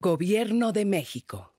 Gobierno de México.